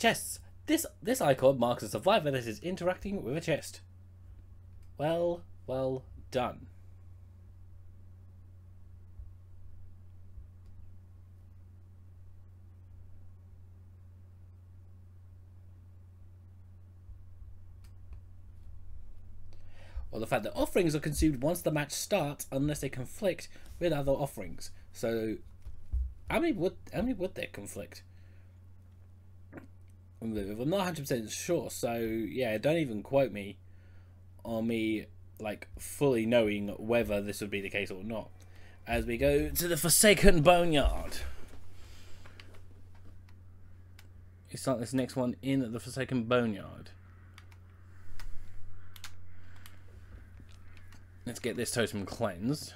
Chests. This this icon marks a survivor that is interacting with a chest. Well, well done. Well, the fact that offerings are consumed once the match starts unless they conflict with other offerings. So, how many would how many would there conflict? I'm not 100 percent sure. So yeah, don't even quote me on me like fully knowing whether this would be the case or not. As we go to the Forsaken Boneyard. You start this next one in the Forsaken Boneyard. Let's get this totem cleansed.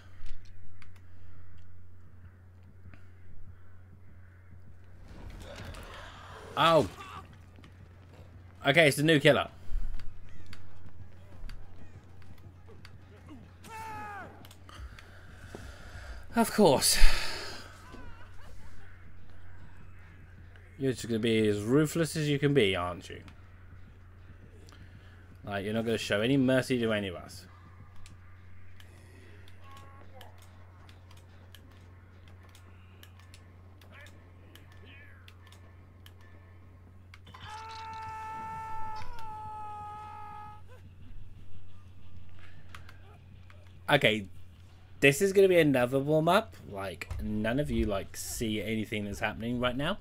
Oh. Okay, it's the new killer. Of course. You're just going to be as ruthless as you can be, aren't you? Like, you're not going to show any mercy to any of us. Okay, this is going to be another warm up. Like, none of you, like, see anything that's happening right now.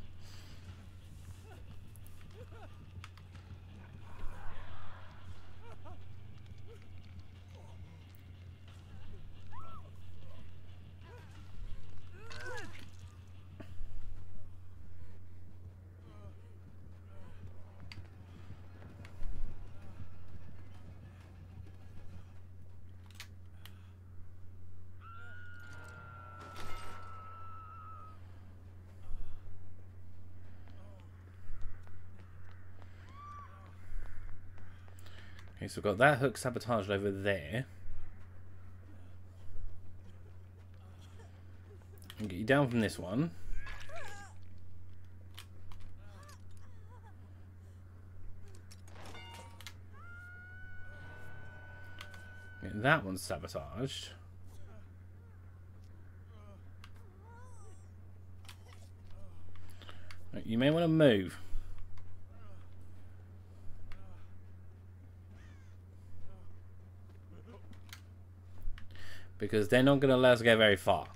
So we've got that hook sabotaged over there. And get you down from this one. Get that one's sabotaged. You may want to move. Because they're not going to let us get very far.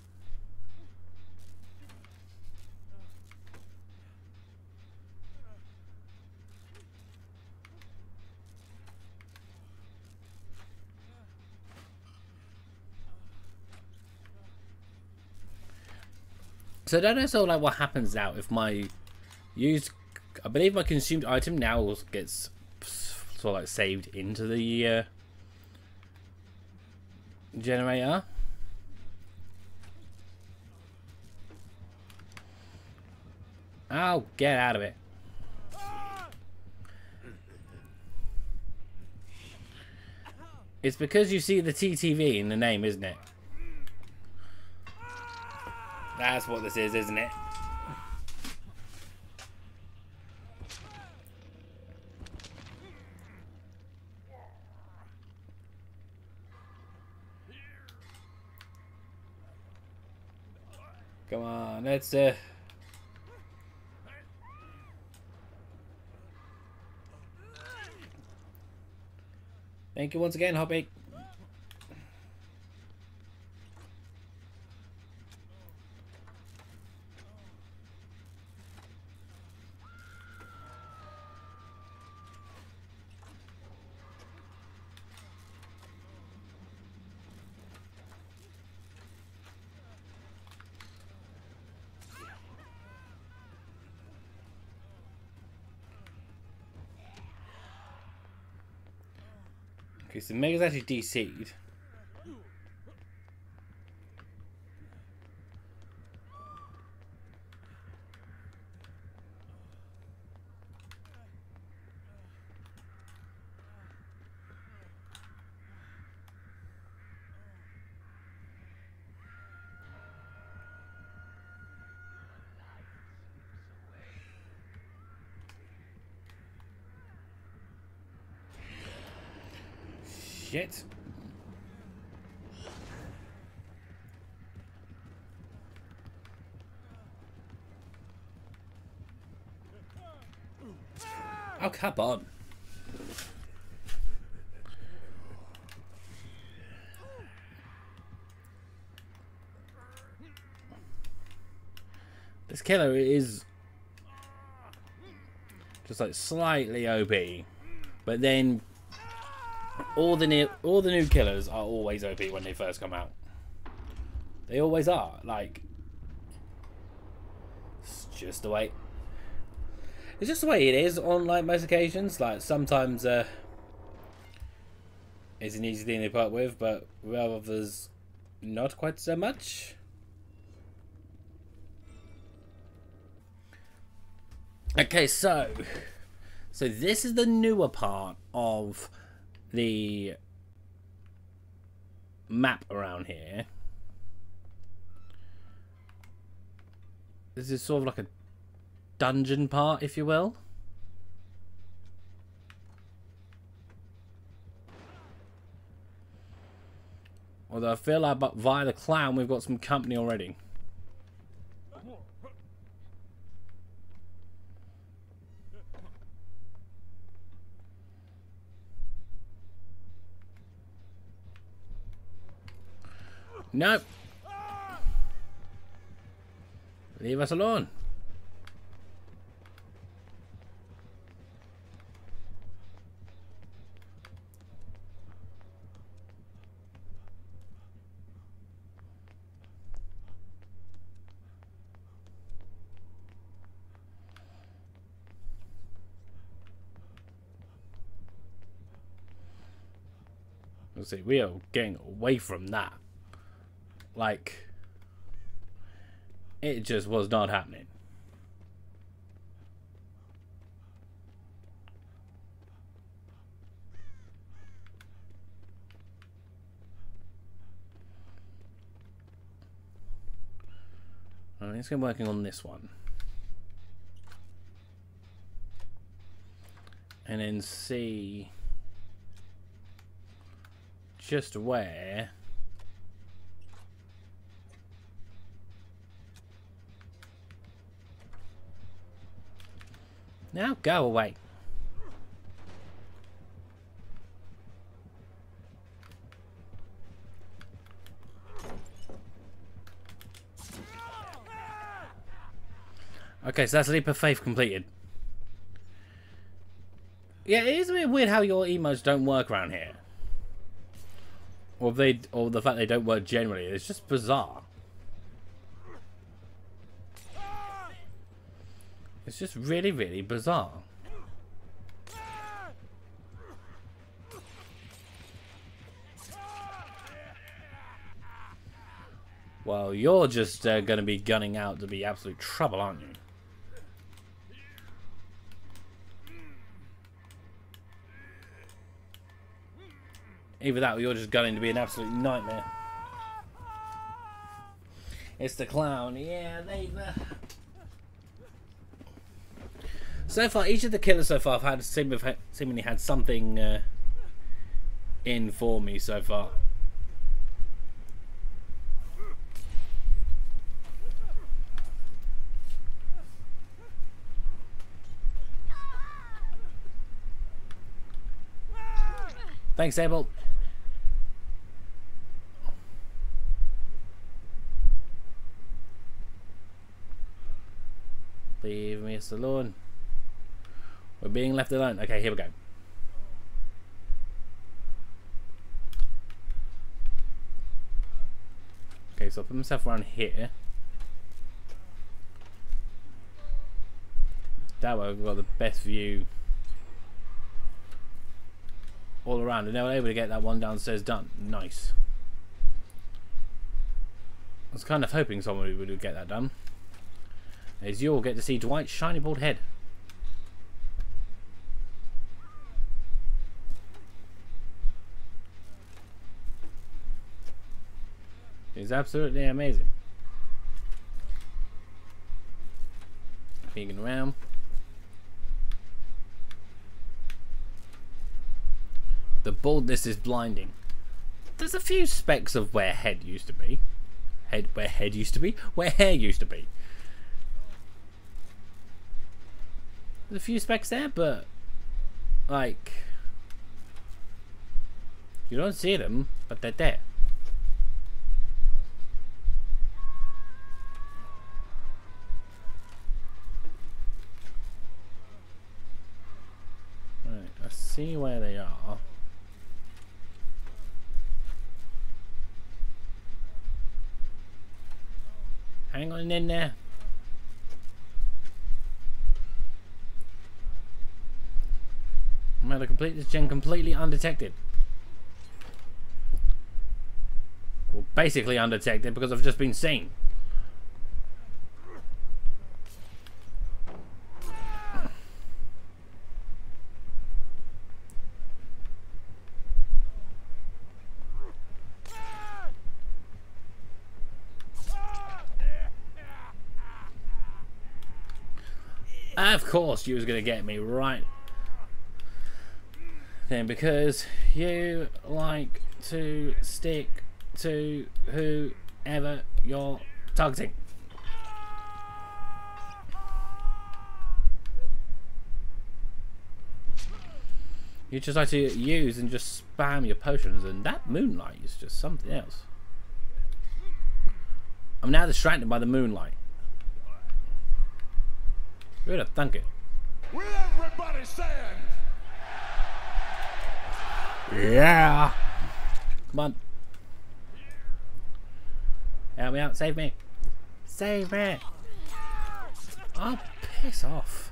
So I don't know so like what happens now if my used I believe my consumed item now gets sort of like saved into the uh, generator. Oh, get out of it. It's because you see the TTV in the name, isn't it? That's what this is, isn't it? Come on, let's uh Thank you once again, Hoppy. So Mega's actually DC'd. Come on. This killer is just like slightly OP, but then all the new all the new killers are always OP when they first come out. They always are. Like it's just the way it's just the way it is on like most occasions. Like sometimes uh it's an easy thing to up with, but with others not quite so much. Okay, so so this is the newer part of the map around here. This is sort of like a dungeon part, if you will. Although I feel like but via the clown we've got some company already. No. Leave us alone. See, we are getting away from that. Like, it just was not happening. Alright, let's get working on this one. And then see just where Now go away. Okay, so that's Leap of Faith completed. Yeah, it is a bit weird how your emotes don't work around here. Or they, or the fact they don't work generally. It's just bizarre. It's just really, really bizarre. Well, you're just uh, going to be gunning out to be absolute trouble, aren't you? Either that or you're just going to be an absolute nightmare. It's the clown. Yeah, they've... Uh... So far, each of the killers so far have had seemingly had something uh, in for me so far. Thanks, Abel. Me alone. We're being left alone. Okay, here we go. Okay, so I'll put myself around here. That way we've got the best view all around. And they were able to get that one downstairs done. Nice. I was kind of hoping someone would get that done. As you'll get to see Dwight's shiny bald head. He's absolutely amazing. Peeking around. The baldness is blinding. There's a few specks of where head used to be. Head where head used to be? Where hair used to be. There's a few specks there, but like you don't see them, but they're there. Right, I see where they are. Hang on in there. I'm to complete this gen completely undetected. Well, basically undetected because I've just been seen. Of course you was going to get me right then because you like to stick to whoever you're targeting. You just like to use and just spam your potions, and that moonlight is just something else. I'm now distracted by the moonlight. Who'd have thunk it? Will everybody stand? Yeah. Come on. Help me out. Save me. Save me. Oh, piss off.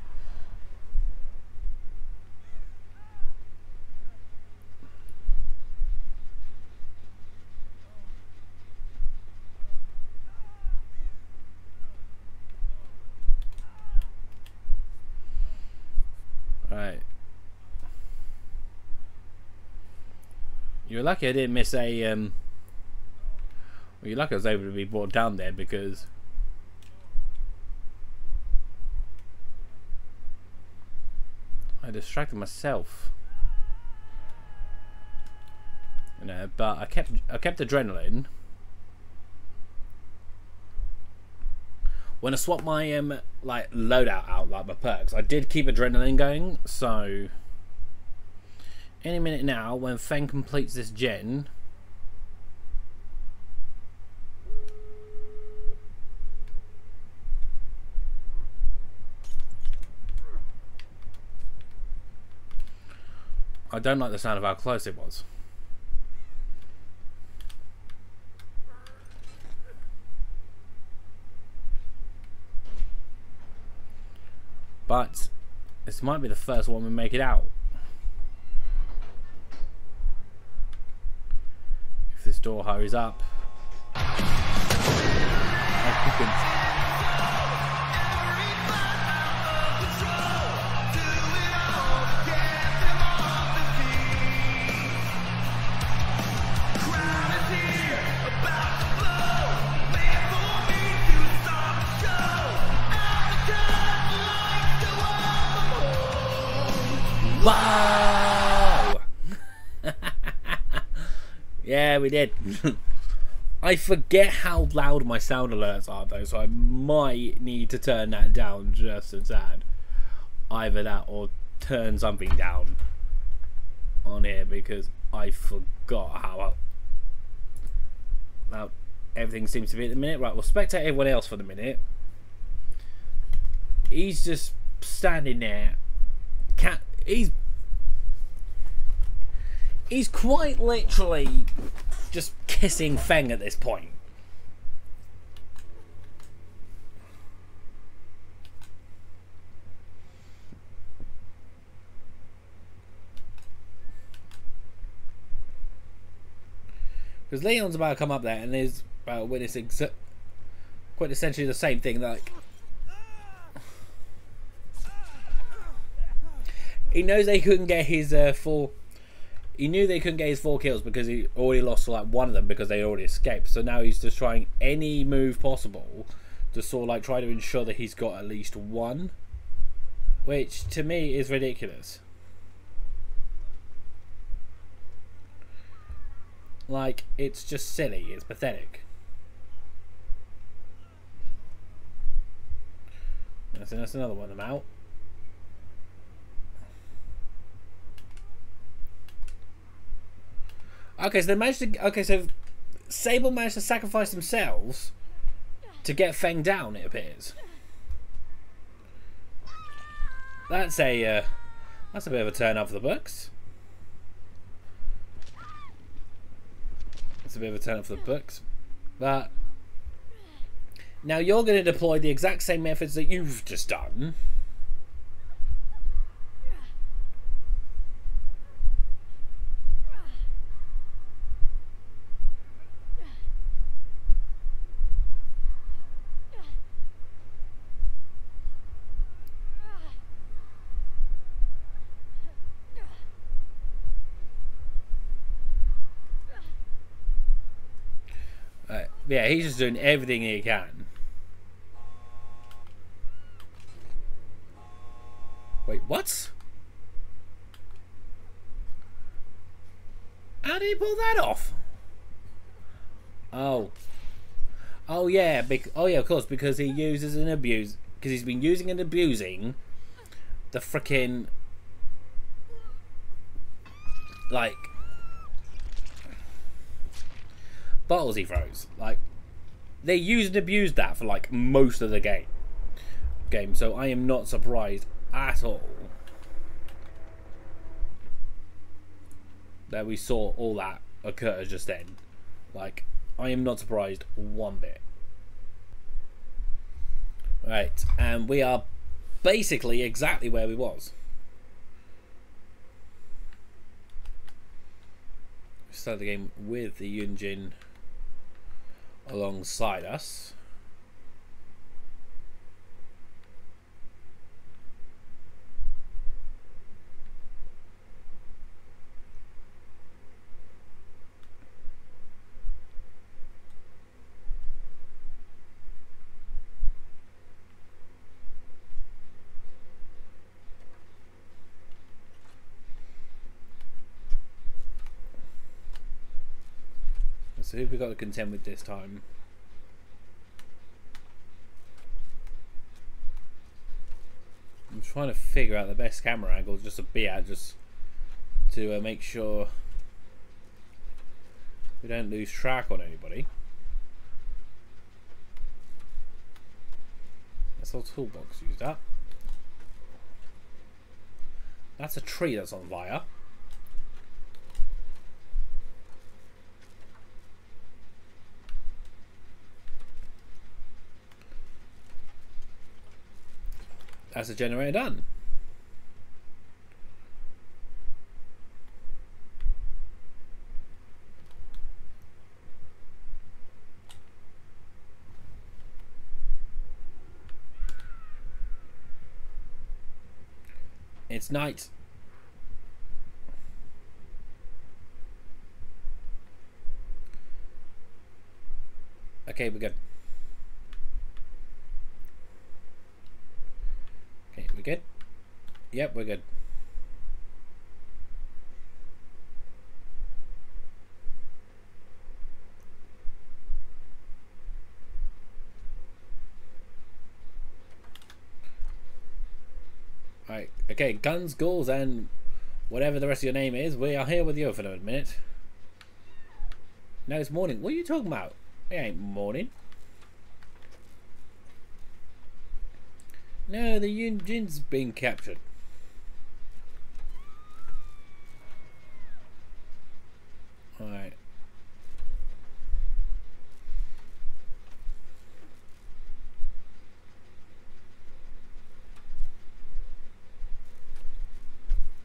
Right. You're lucky I didn't miss a um well, you're lucky I was able to be brought down there because I distracted myself. You know, but I kept I kept adrenaline. When I swapped my um like loadout out, like my perks, I did keep adrenaline going, so any minute now, when Feng completes this gen, I don't like the sound of how close it was. But this might be the first one we make it out. Door hurries up. Yeah, we did. I forget how loud my sound alerts are though, so I might need to turn that down just a tad. Either that or turn something down on here because I forgot how loud everything seems to be at the minute. Right, we'll spectate everyone else for the minute. He's just standing there. Cat he's he's quite literally just kissing Feng at this point. Because Leon's about to come up there and is about to witness quite essentially the same thing. Like he knows they couldn't get his uh, full. He knew they couldn't get his four kills because he already lost like one of them because they already escaped. So now he's just trying any move possible to sort of like try to ensure that he's got at least one, which to me is ridiculous. Like, it's just silly. It's pathetic. That's, that's another one I'm out. Okay, so they managed to. Okay, so Sable managed to sacrifice themselves to get Feng down. It appears. That's a. Uh, that's a bit of a turn up for the books. That's a bit of a turn up for the books, but now you're going to deploy the exact same methods that you've just done. Uh, yeah, he's just doing everything he can. Wait, what? How did he pull that off? Oh. Oh yeah, bec oh yeah, of course, because he uses and abuse because he's been using and abusing the freaking like bottles he throws. Like they use and abuse that for like most of the game. Game, so I am not surprised at all that we saw all that occur just then. Like, I am not surprised one bit. Right, and we are basically exactly where we was. Start the game with the Yunjin alongside us. So who we got to contend with this time? I'm trying to figure out the best camera angle just to be at, just to uh, make sure we don't lose track on anybody. That's our toolbox used up. That's a tree that's on fire. That's the generator done. It's night. Okay, we're good. Okay, we good? Yep, we're good. Right, okay, guns, ghouls, and whatever the rest of your name is, we are here with you for a minute. Now it's morning. What are you talking about? It ain't morning. No, the Yunjin's been captured. Alright.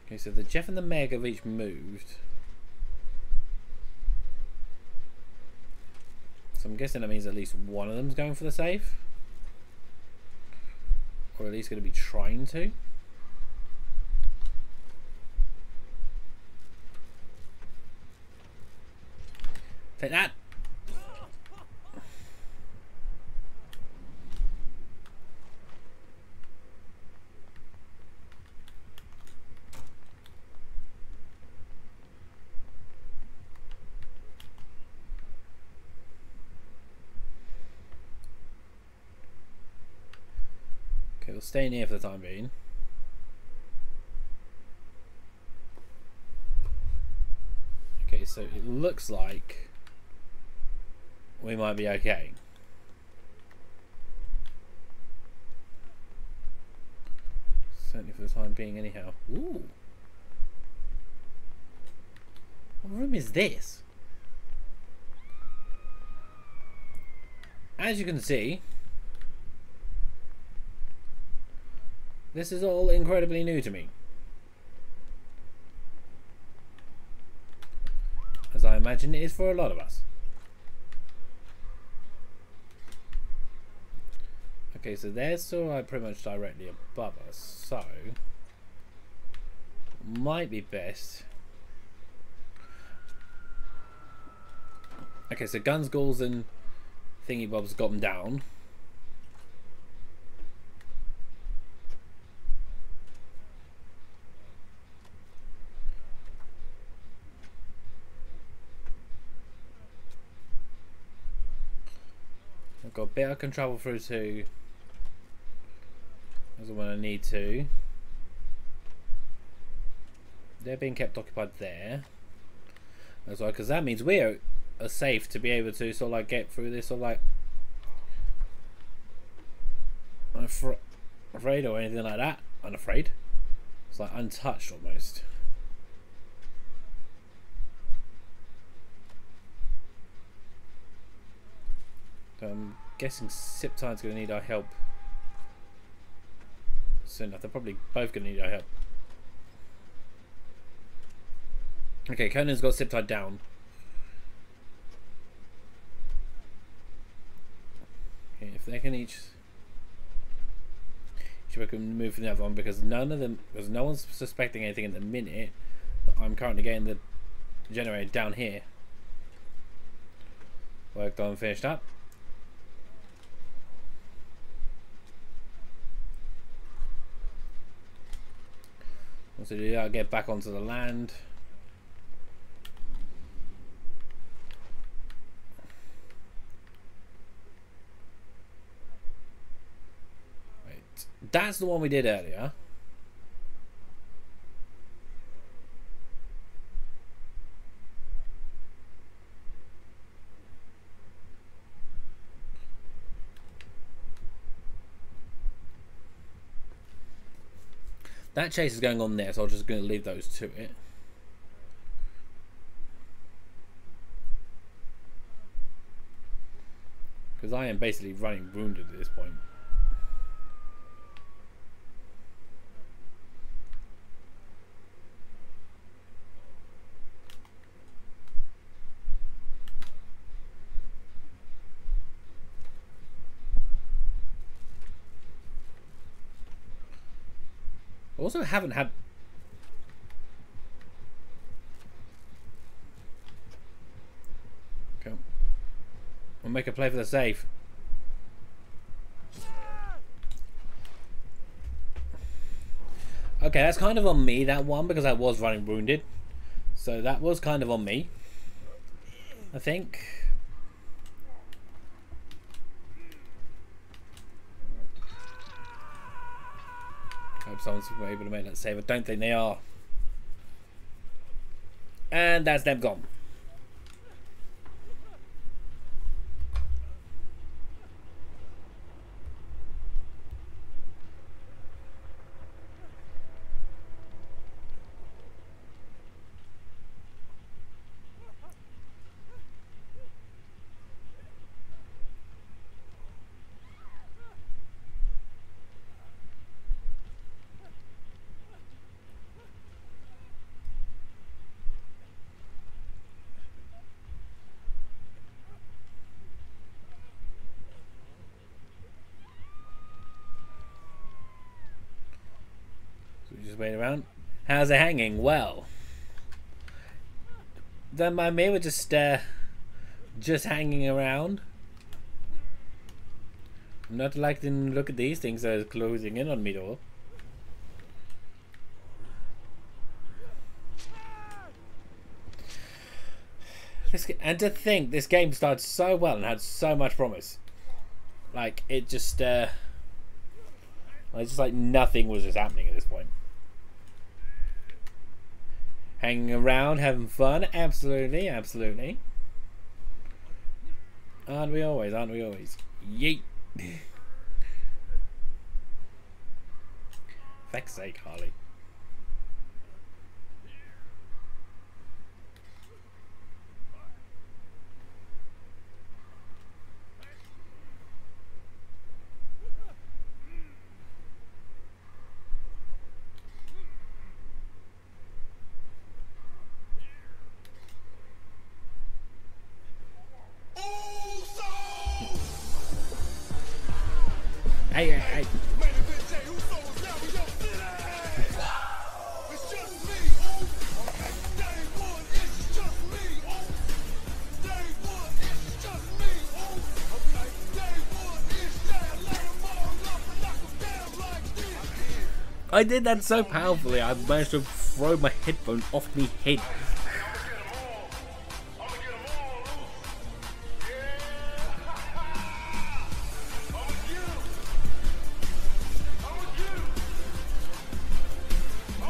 Okay, so the Jeff and the Meg have each moved. So I'm guessing that means at least one of them's going for the safe. Or at least going to be trying to. Take that! Okay, we'll stay in here for the time being. Okay, so it looks like we might be okay. Certainly for the time being, anyhow. Ooh. What room is this? As you can see, this is all incredibly new to me. As I imagine it is for a lot of us. Okay, so they're still like pretty much directly above us, so might be best. Okay, so guns, ghouls, and thingy bobs got them down. Bit I can travel through to as when I need to. They're being kept occupied there. As well, because that means we're are safe to be able to sort of like get through this or like I'm afraid or anything like that. Unafraid. It's like untouched almost. I'm guessing Siptide's going to need our help soon enough. They're probably both going to need our help. Okay, Conan's got Siptide down. Okay, if they can each... Each we can move from the other one because none of them... Because no one's suspecting anything at the minute. I'm currently getting the generator down here. Worked on finished up. So yeah, I'll get back onto the land. Wait, that's the one we did earlier. That chase is going on there, so I'm just going to leave those to it. Because I am basically running wounded at this point. Also haven't had... Okay. We'll make a play for the save. Okay, that's kind of on me, that one, because I was running wounded. So that was kind of on me. I think. Someone's able to make that save. I don't think they are. And that's them gone. Around. How's it hanging? Well. Then my would just uh, just hanging around. Not liking to look at these things that are closing in on me though. This, and to think this game started so well and had so much promise. Like it just uh it's just like nothing was just happening at this point. Hanging around, having fun, absolutely, absolutely. Aren't we always? Aren't we always? Yeet. Fuck's sake, Harley. I did that so powerfully, I managed to throw my headphone off me head.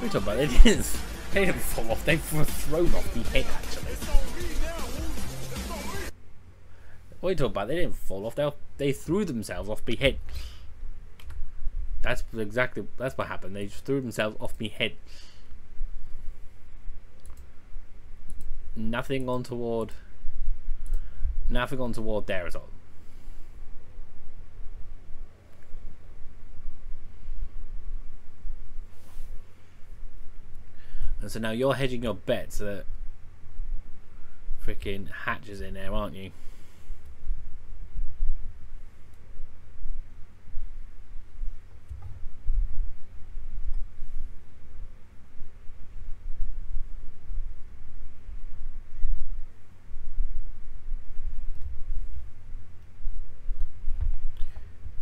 You talking about? They didn't, they didn't fall off, they were thrown off the head actually. What are you talking about? They didn't fall off, they, they threw themselves off the head. That's exactly that's what happened. They just threw themselves off me head. Nothing on toward. Nothing on toward there at all. And so now you're hedging your bets that freaking hatches in there, aren't you?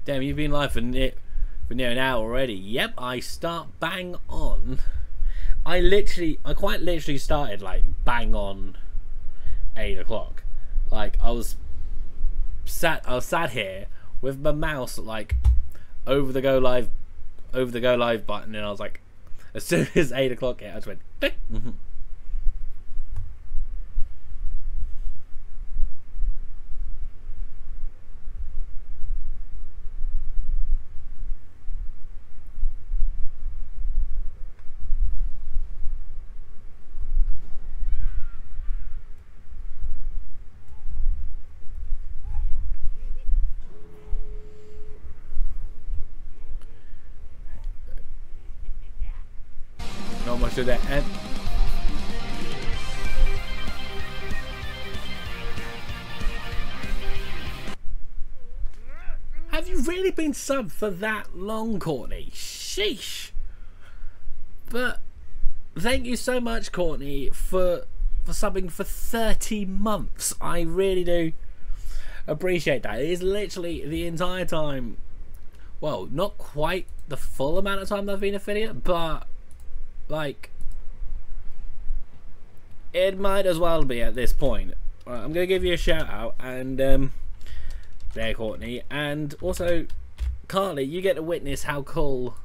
Damn, you've been live for near, for near an hour already. Yep, I start bang on. I literally, I quite literally started like bang on eight o'clock. Like I was sat, I was sat here with my mouse like over the go live, over the go live button, and I was like, as soon as eight o'clock hit, I just went. That. And have you really been subbed for that long, Courtney? Sheesh. But thank you so much, Courtney, for for subbing for 30 months. I really do appreciate that. It is literally the entire time. Well, not quite the full amount of time that I've been affiliate, but like it might as well be at this point. Right, I'm gonna give you a shout out and um, there, Courtney, and also Carly, you get to witness how cool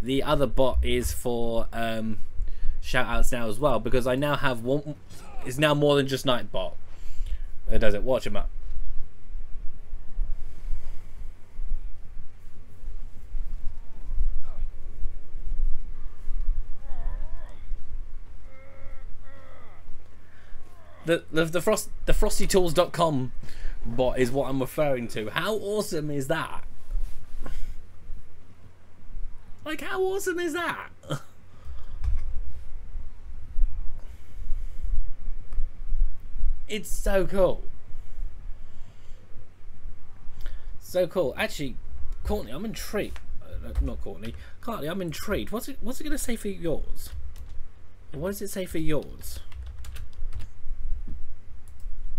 the other bot is for um, shout outs now as well because I now have one. It's now more than just Nightbot. That does it. Watch him up. The the the frost the frostytools.com bot is what I'm referring to. How awesome is that? Like how awesome is that? It's so cool. So cool. Actually, Courtney, I'm intrigued. Uh, not Courtney. Courtney, I'm intrigued. What's it what's it gonna say for yours? What does it say for yours?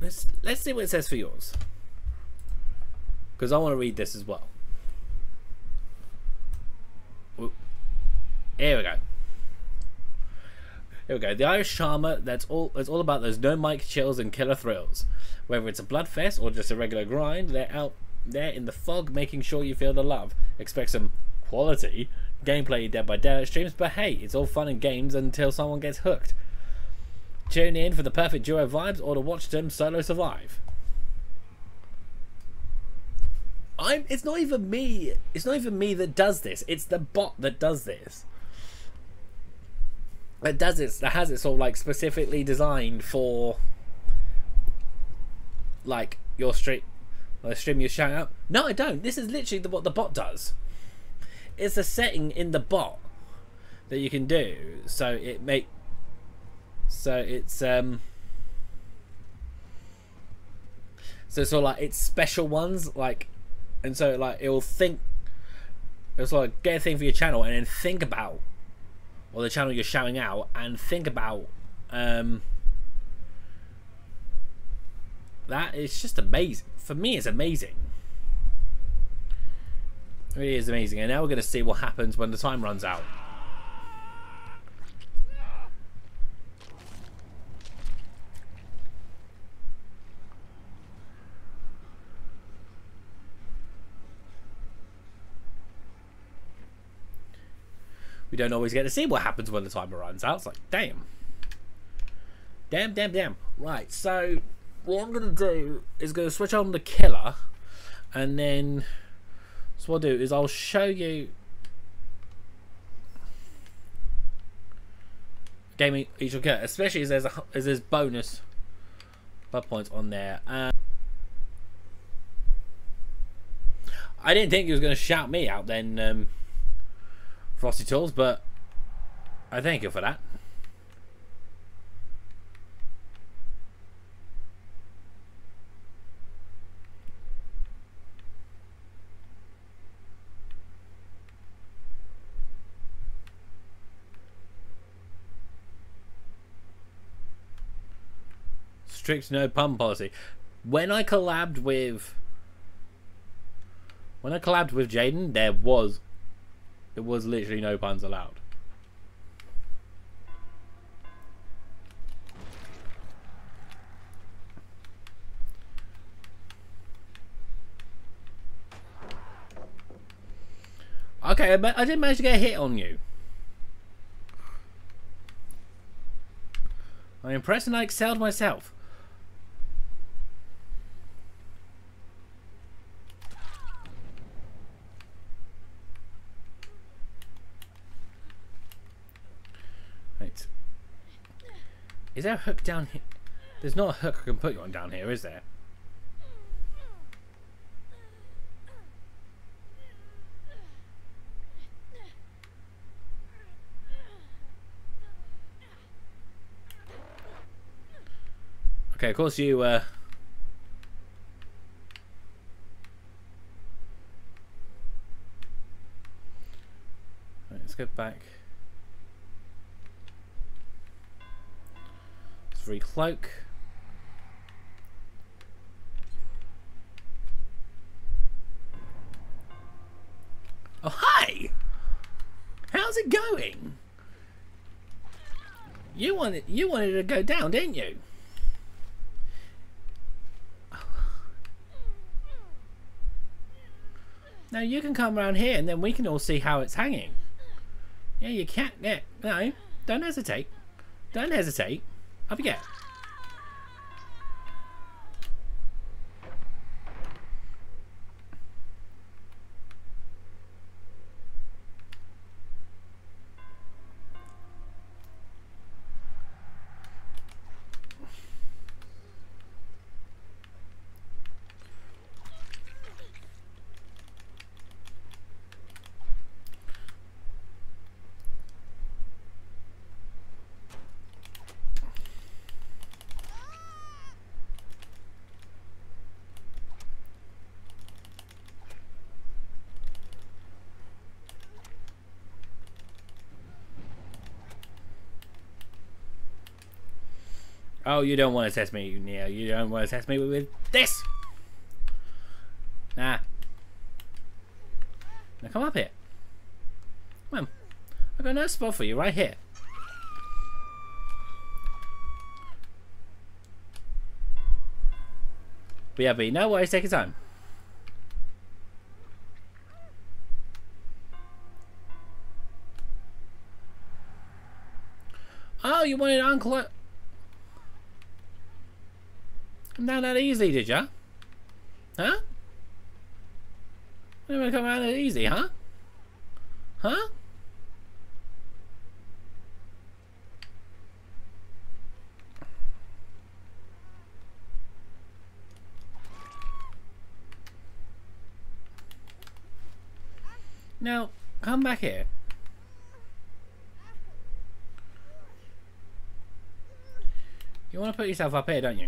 Let's let's see what it says for yours. Because I want to read this as well. Here we go. Here we go. The Irish Charmer. That's all. It's all about those no mic chills and killer thrills. Whether it's a blood fest or just a regular grind, they're out there in the fog, making sure you feel the love. Expect some quality gameplay Dead by Daylight streams, but hey, it's all fun and games until someone gets hooked. Tune in for the perfect duo vibes or to watch them solo survive. I'm it's not even me it's not even me that does this, it's the bot that does this. That does it that has it sort of like specifically designed for like your stream the stream you shout out. No I don't. This is literally the, what the bot does it's a setting in the bot that you can do so it make so it's um so sort of like it's special ones like and so like it will think it's like get a thing for your channel and then think about or the channel you're shouting out and think about um that is just amazing for me it's amazing it really is amazing. And now we're going to see what happens when the time runs out. We don't always get to see what happens when the timer runs out. It's like, damn. Damn, damn, damn. Right, so what I'm going to do is going to switch on the killer and then so what I'll do is I'll show you gaming each occur, especially as there's a as there's bonus blood points on there. Um, I didn't think he was going to shout me out then, um, Frosty Tools, but I thank you for that. strict no pun policy. When I collabed with when I collabed with Jaden, there was it was literally no puns allowed. Okay, but I did manage to get a hit on you. I'm impressed and I excelled myself. Is there a hook down here? There's not a hook I can put you on down here, is there? Okay, of course you, uh... Let's go back. Free cloak. Oh, hi! How's it going? You wanted you wanted to go down, didn't you? Now you can come around here and then we can all see how it's hanging. Yeah, you can't. Yeah, no, don't hesitate. Don't hesitate. Up you get. Oh, you don't want to test me now. You don't want to test me with this. Nah. Now come up here. Come on. I've got another spot for you right here. BRB. now. worries. Take your time. Oh, you wanted Uncle... Not that easy, did ya? Huh? You to come out that easy, huh? Huh? Now, come back here. You want to put yourself up here, don't you?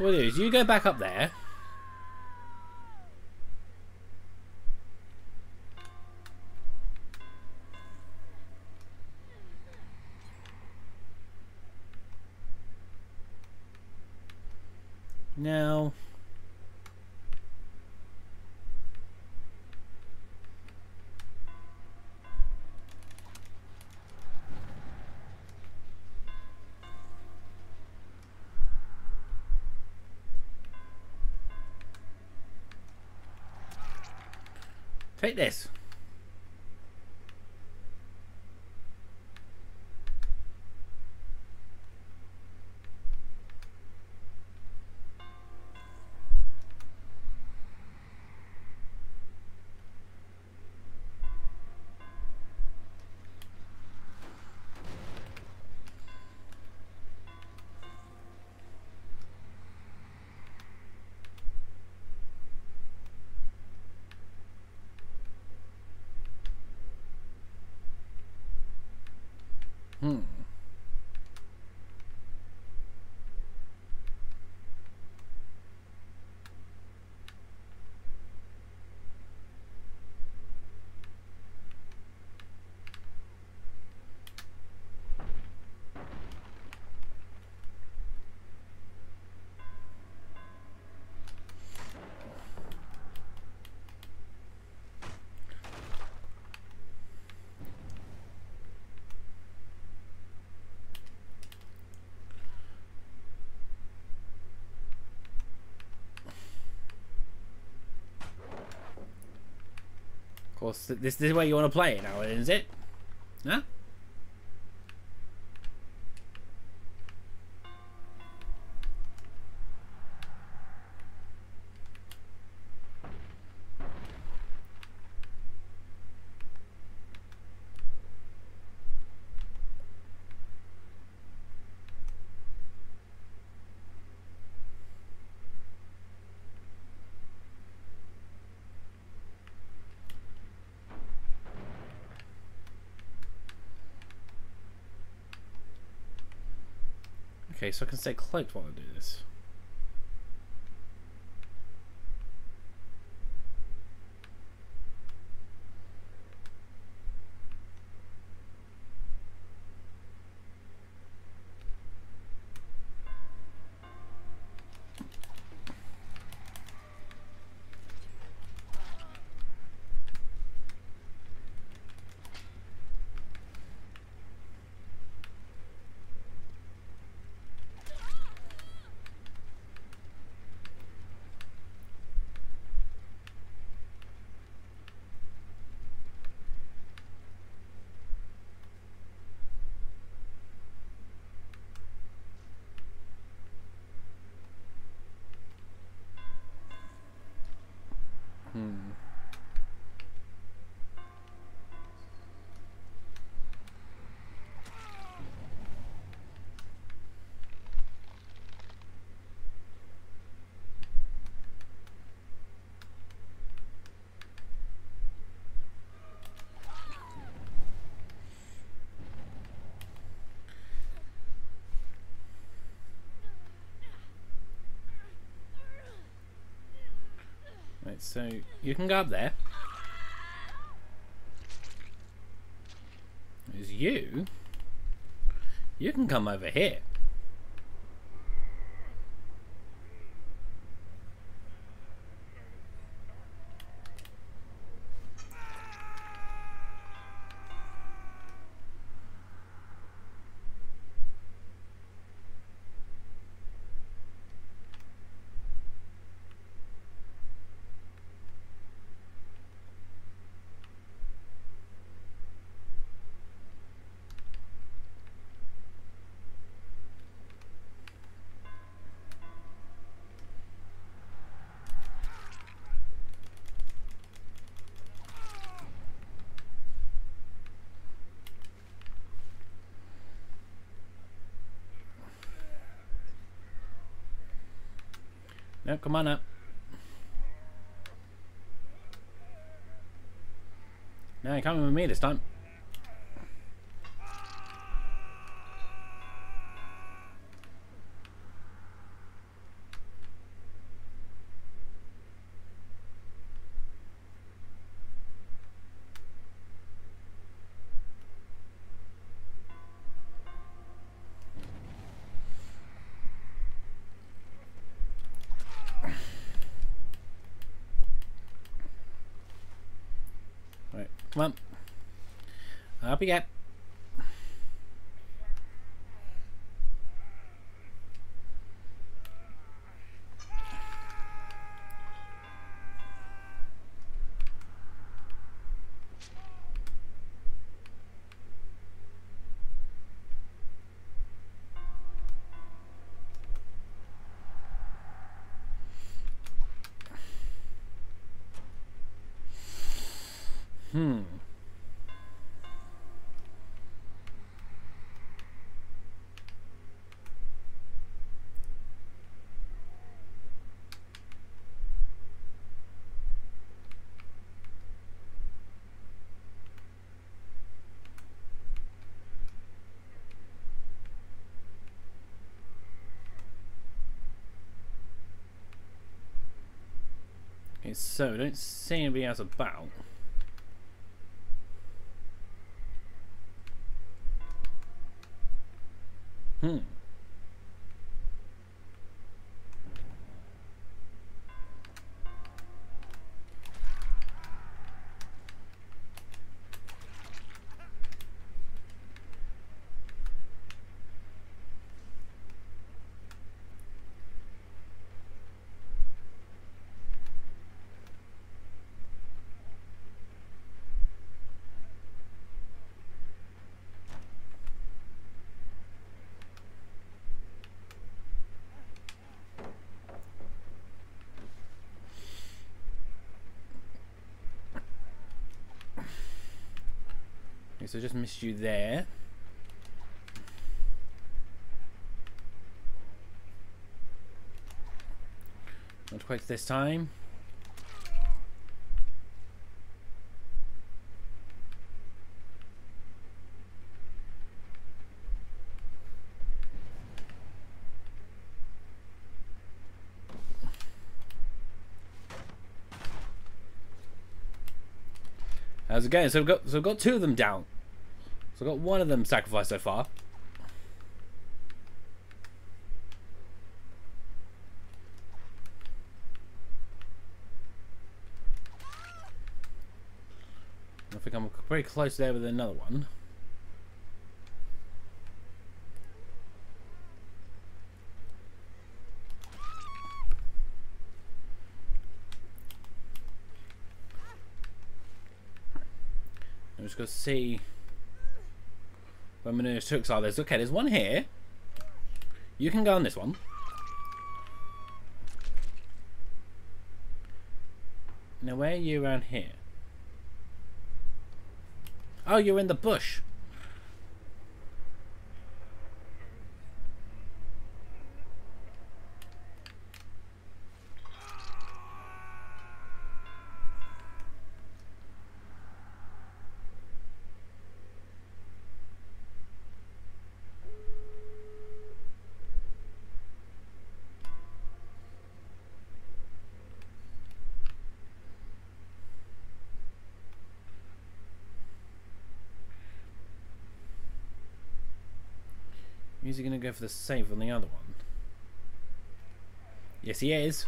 So what it is, you go back up there. Take this. Hmm. This, this is where you want to play it now, isn't it? Huh? So I can stay cloaked while I do this. Right, so you can go up there. Is you? You can come over here. Come on up. No, you're coming with me this time. Right, come on. Up you get. Hmm. Okay, so don't see anybody else about. Hmm. So just missed you there. Not quite this time. How's it going? So we've got so we've got two of them down. So I've got one of them sacrificed so far. I think I'm pretty close there with another one. I'm just going to see my nearest hooks are. There's okay. There's one here. You can go on this one. Now where are you around here? Oh, you're in the bush. Is he going to go for the save on the other one? Yes, he is.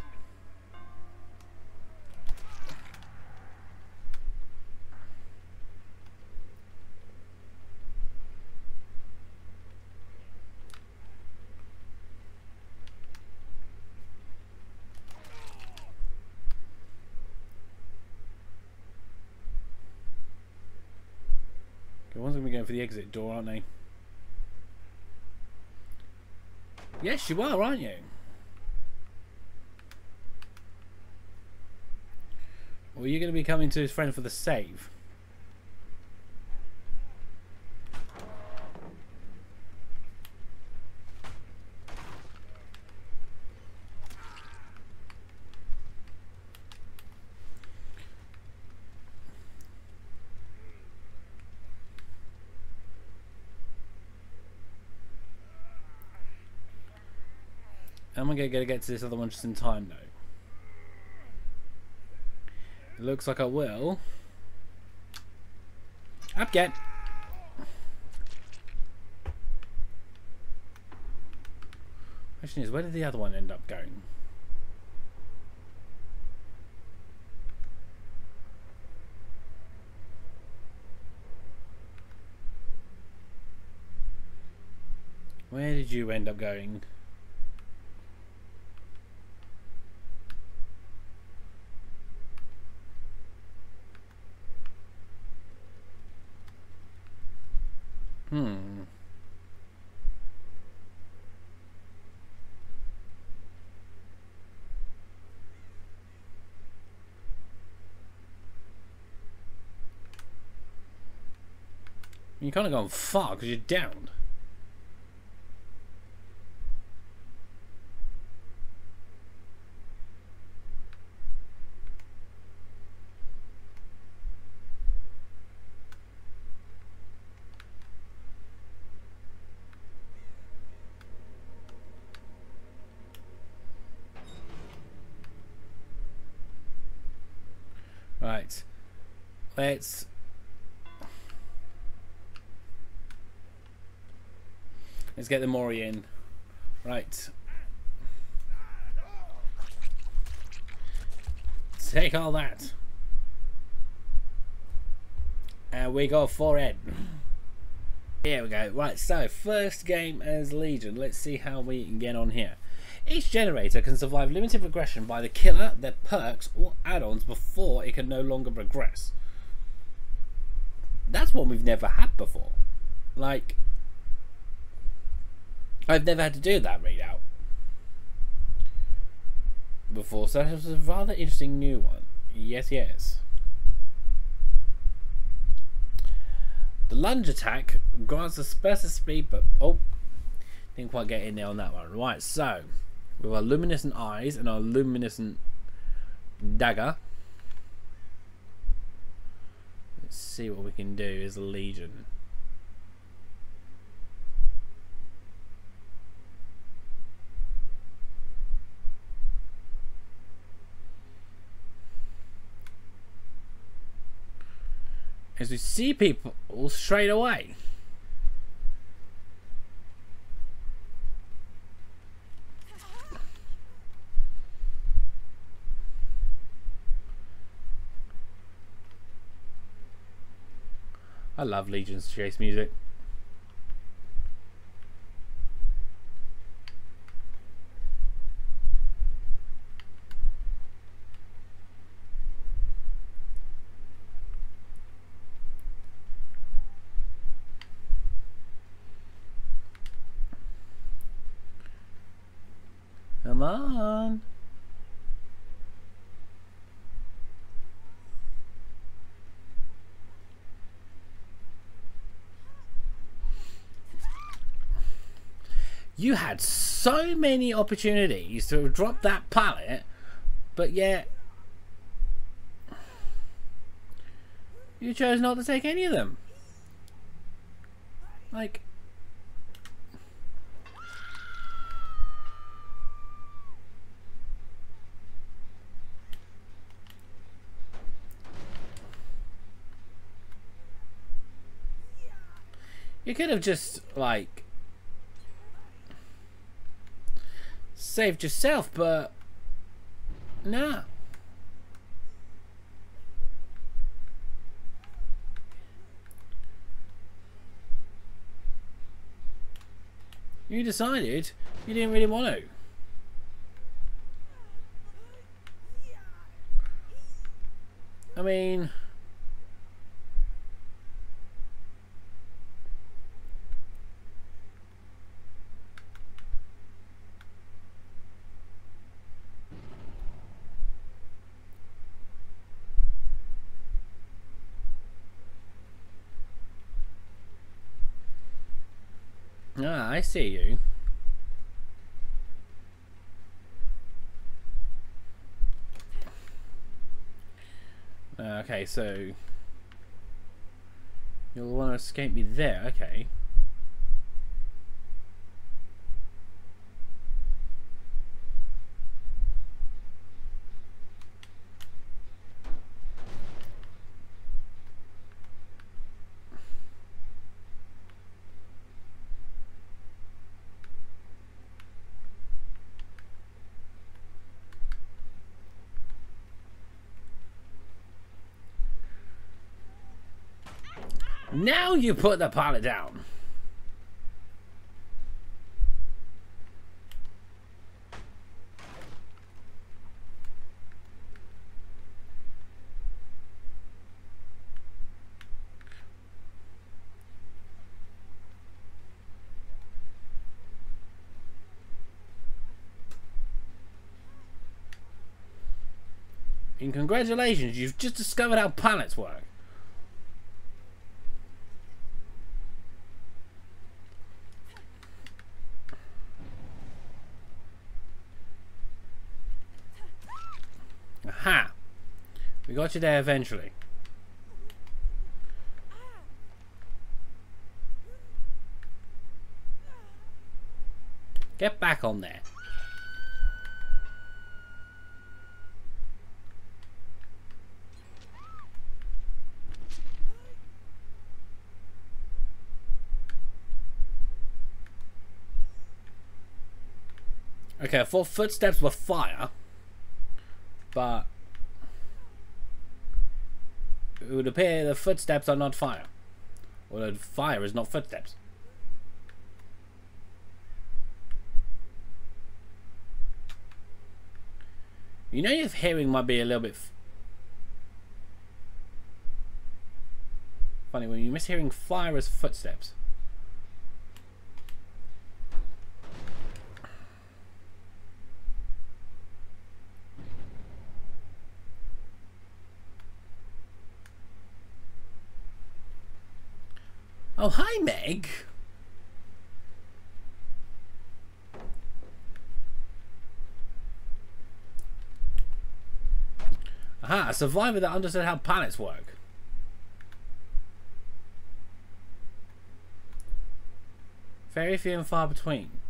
Okay, one's going to be going for the exit door, aren't they? Yes, you are, aren't you? Or are you going to be coming to his friend for the save? I going to get to this other one just in time, though? It looks like I will. Up get. Question is, where did the other one end up going? Where did you end up going? Hmm. You kind of gone far because you're down. Right. Let's Let's get the Mori in. Right. Take all that. And we go for it. Here we go. Right, so first game as Legion. Let's see how we can get on here. Each generator can survive limited regression by the killer, their perks, or add-ons before it can no longer progress. That's one we've never had before. Like, I've never had to do that readout before, so it was a rather interesting new one. Yes, yes. The lunge attack grants a special speed, but oh, didn't quite get in there on that one. Right, so with our luminescent eyes and our luminescent dagger. Let's see what we can do as a legion. As we see people straight away. I love Legion's chase music. Come on. You had so many opportunities to drop that pallet, but yet you chose not to take any of them. Like, You could have just, like, saved yourself, but nah. You decided you didn't really want to. I mean... Ah, I see you. Uh, okay, so you'll want to escape me there. Okay. Now you put the pallet down. And congratulations, you've just discovered how pallets work. Aha! You there eventually. Get back on there. Okay, I thought footsteps were fire, but it would appear the footsteps are not fire. Or the fire is not footsteps. You know your hearing might be a little bit funny when you miss hearing fire as footsteps. Oh, hi, Meg. Aha, a survivor that understood how pallets work. Very few and far between.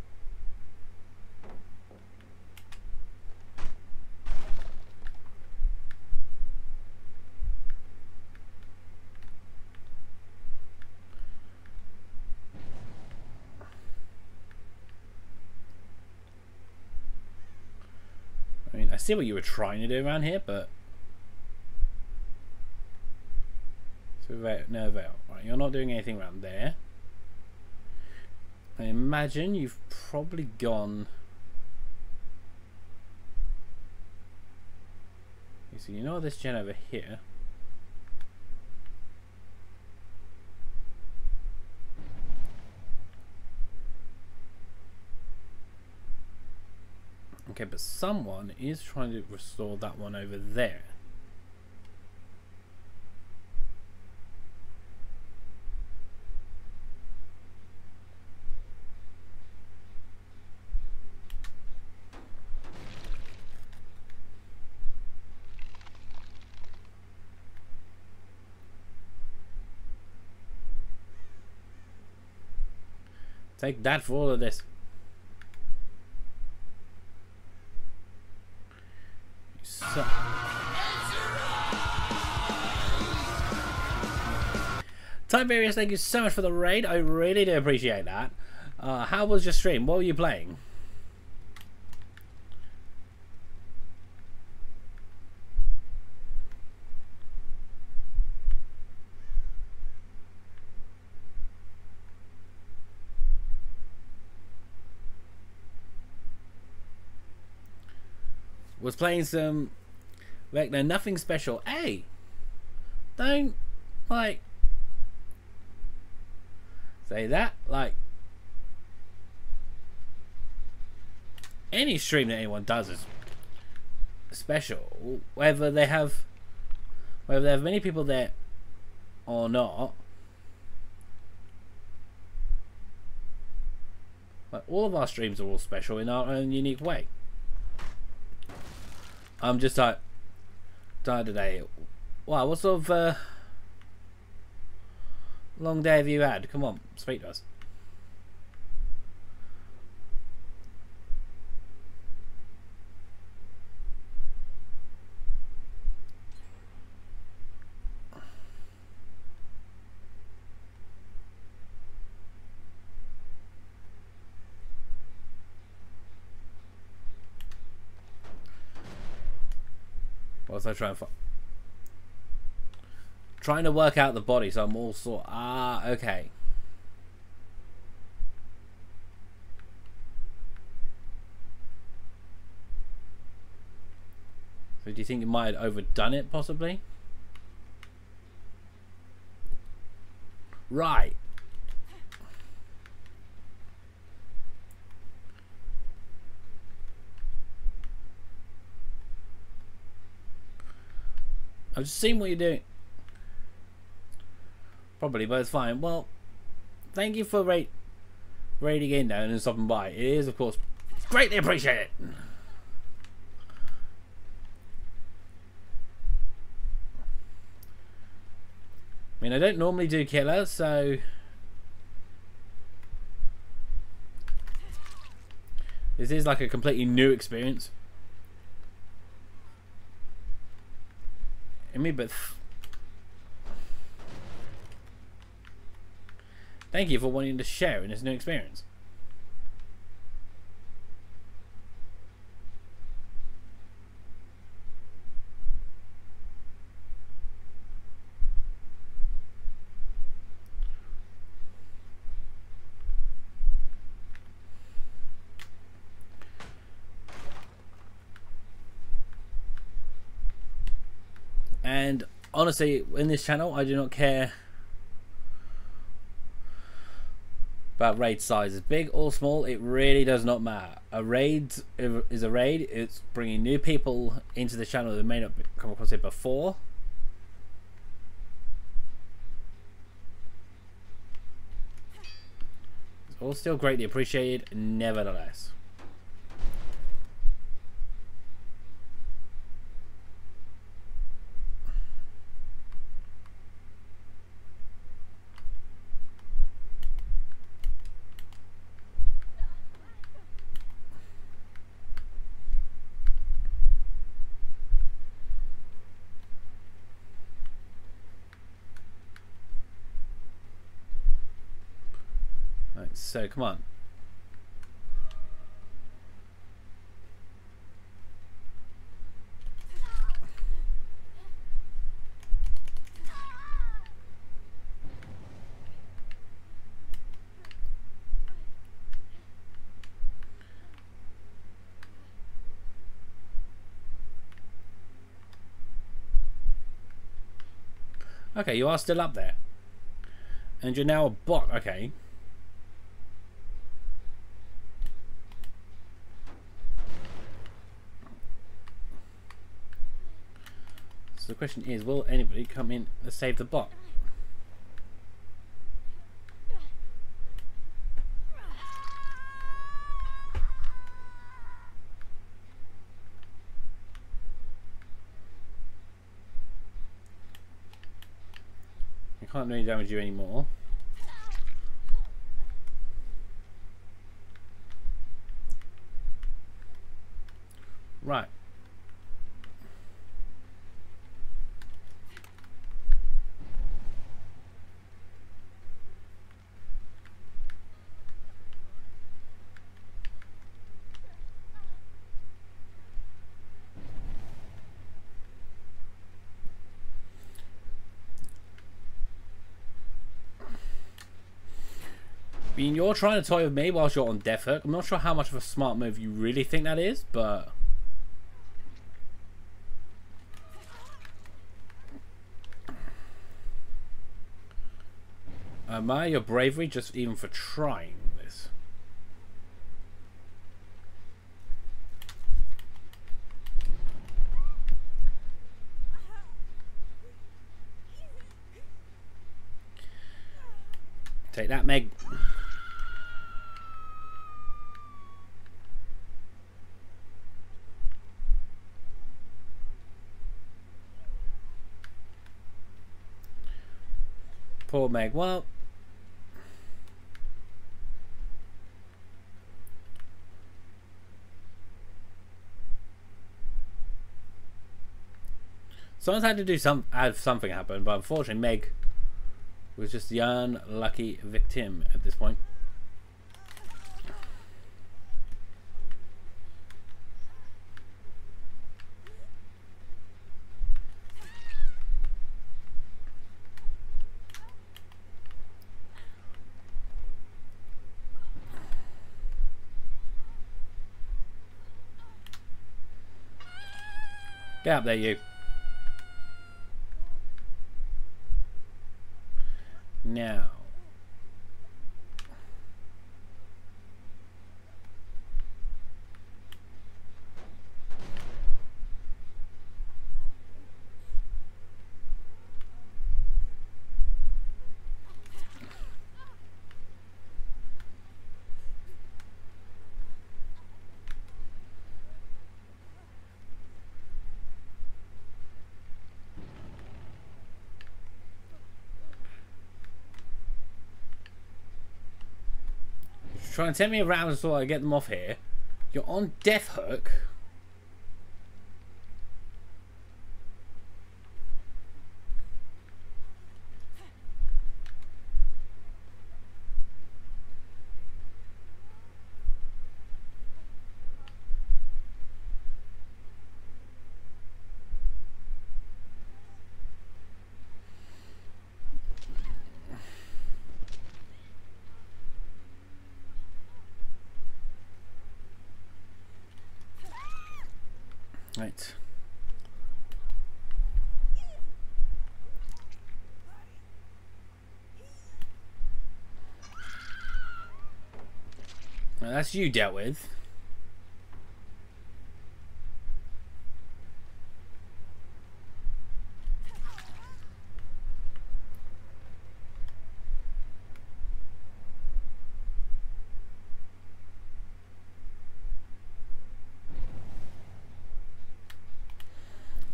See what you were trying to do around here, but... So, no avail. Right, you're not doing anything around there. I imagine you've probably gone... So you know this gen over here. Okay, but someone is trying to restore that one over there. Take that for all of this. Tiberius, thank you so much for the raid. I really do appreciate that. Uh, how was your stream? What were you playing? was playing some like no nothing special. Hey, don't like say that like any stream that anyone does is special, whether they have whether they have many people there or not. Like all of our streams are all special in our own unique way. I'm just like tired today. Wow, what sort of uh, long day have you had? Come on, speak to us. What's I trying to trying to work out the body, so I'm all sort. Ah, okay. So do you think you might have overdone it, possibly? Right. I've just seen what you're doing. Probably, but it's fine. Well, thank you for rate rating in down and stopping by. It is, of course, greatly appreciated. I mean, I don't normally do killer, so this is like a completely new experience. I mean, but thank you for wanting to share in this new experience. And honestly, in this channel, I do not care about raid sizes, big or small. It really does not matter. A raid is a raid. It's bringing new people into the channel that may not come across it before. It's all still greatly appreciated, nevertheless. So come on. Okay, you are still up there. And you're now a bot. Okay. Question is, will anybody come in and save the bot? I can't do any damage you anymore. you're trying to toy with me whilst you're on Death Hook, I'm not sure how much of a smart move you really think that is, but... Admire your bravery just even for trying this. Take that, Meg. Meg. Well, someone's had to do some have something happen, but unfortunately, Meg was just the unlucky victim at this point. Get up there, you. Now. Try and send me around so I get them off here. You're on death hook. Right. Well, that's you dealt with.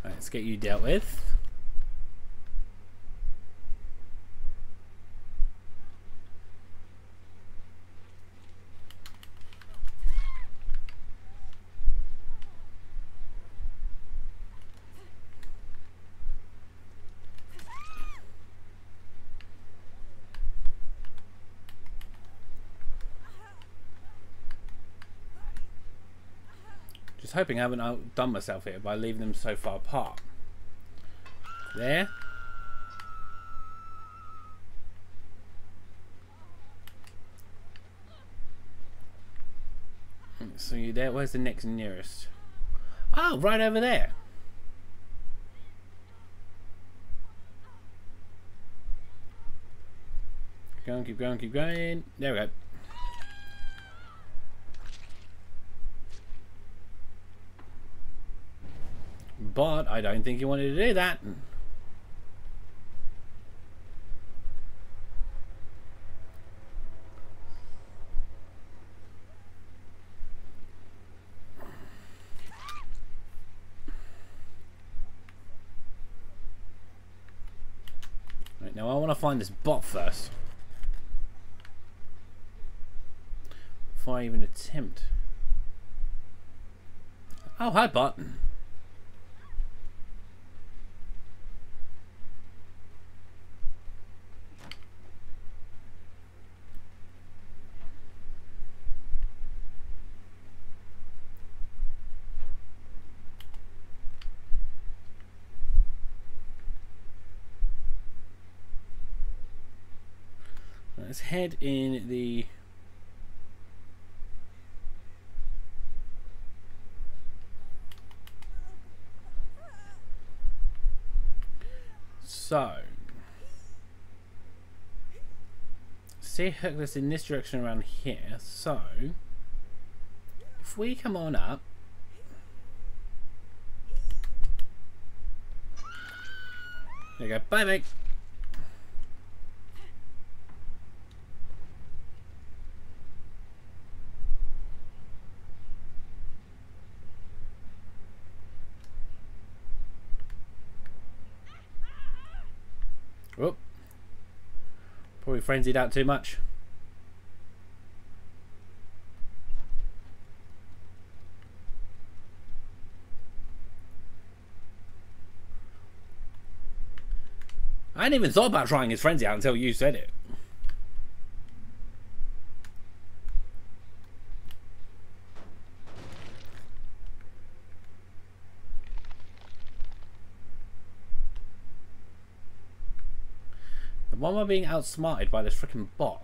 Let's get you dealt with. Just hoping I haven't outdone myself here by leaving them so far apart. There. So you there? Where's the next nearest? Oh, right over there. Keep going, keep going, keep going. There we go. But I don't think he wanted to do that. Right, now I want to find this bot first. Before I even attempt. Oh, hi bot. Let's head in the so see this in this direction around here. So, if we come on up, there you go. Bye, mate. Whoop. Probably frenzied out too much. I hadn't even thought about trying his frenzy out until you said it. Am I being outsmarted by this freaking bot?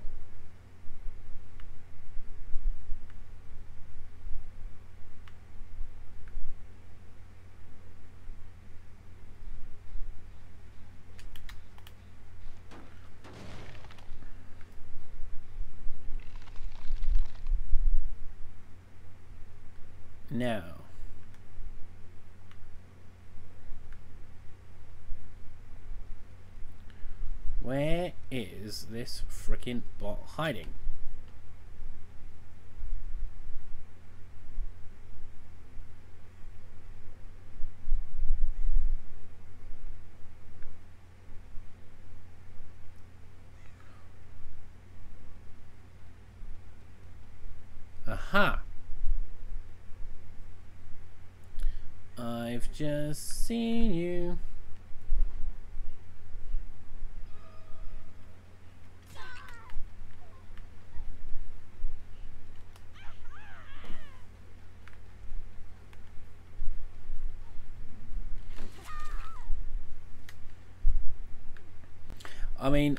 Now. Where is this freaking bot hiding? Aha! I've just seen you. I mean,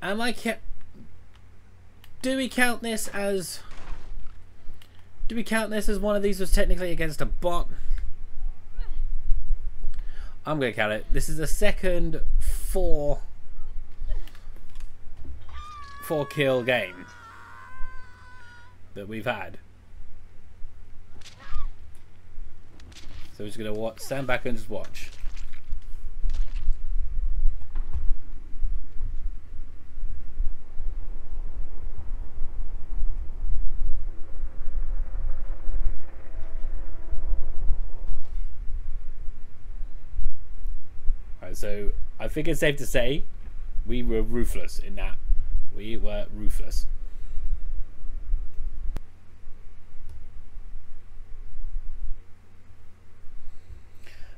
am I? Do we count this as? Do we count this as one of these was technically against a bot? I'm gonna count it. This is the second four four kill game that we've had. So we're just gonna watch, stand back and just watch. Right, so I think it's safe to say we were ruthless in that. We were ruthless.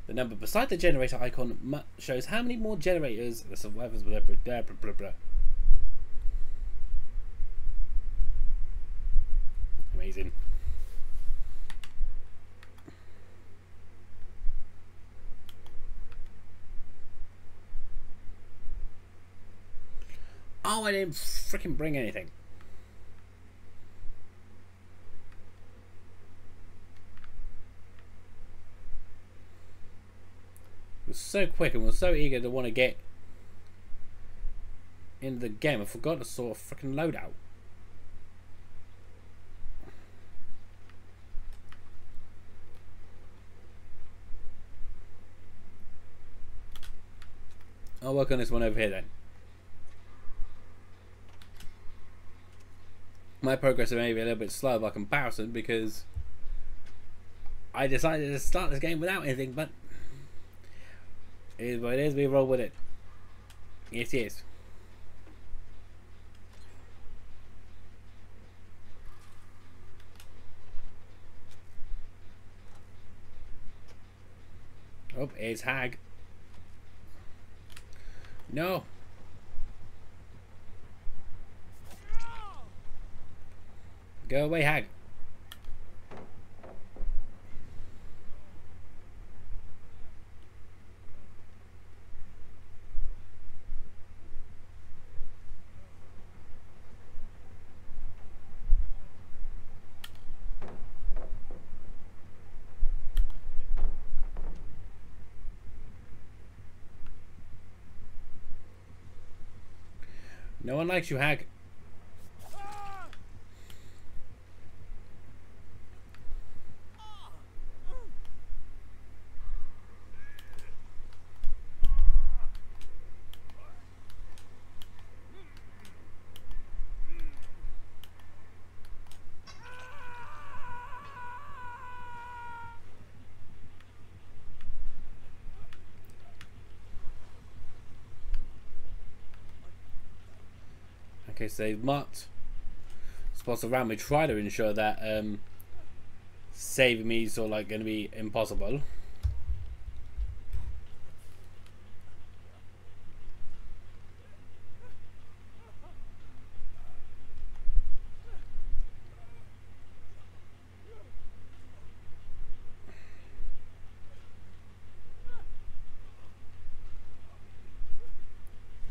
The number beside the generator icon shows how many more generators the survivors blah blah blah blah blah. blah. Amazing. Oh, I didn't freaking bring anything. It was so quick and was so eager to want to get into the game. I forgot to sort of freaking loadout. I'll work on this one over here then. My progress may be a little bit slow by comparison because I decided to start this game without anything, but it is what it is, we roll with it. Yes, yes. Oh, it's Hag. No. Go away, Hag. No one likes you, Hag. They've spots around me. Try to ensure that um, saving me is of like going to be impossible.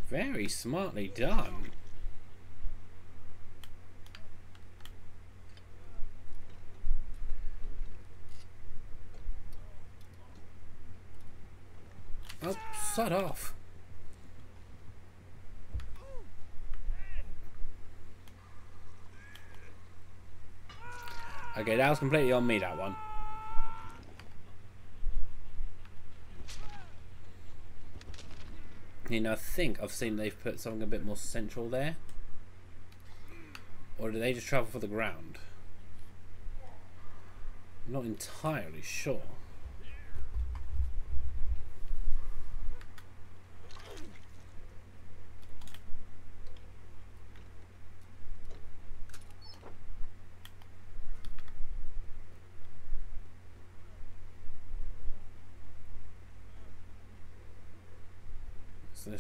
Very smartly done. Oh, shut off. Okay, that was completely on me, that one. You know, I think I've seen they've put something a bit more central there. Or do they just travel for the ground? I'm not entirely sure.